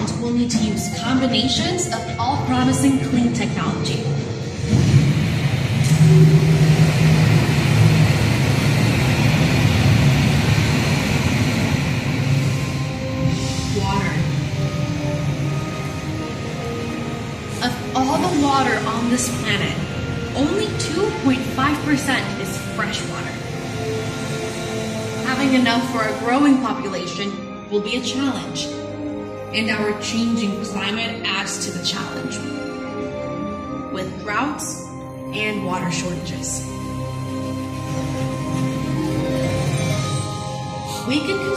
world will need to use combinations of all promising clean technology. Water. Of all the water on this planet, only 2.5% is fresh water. Having enough for a growing population will be a challenge, and our changing climate adds to the challenge with droughts and water shortages. We can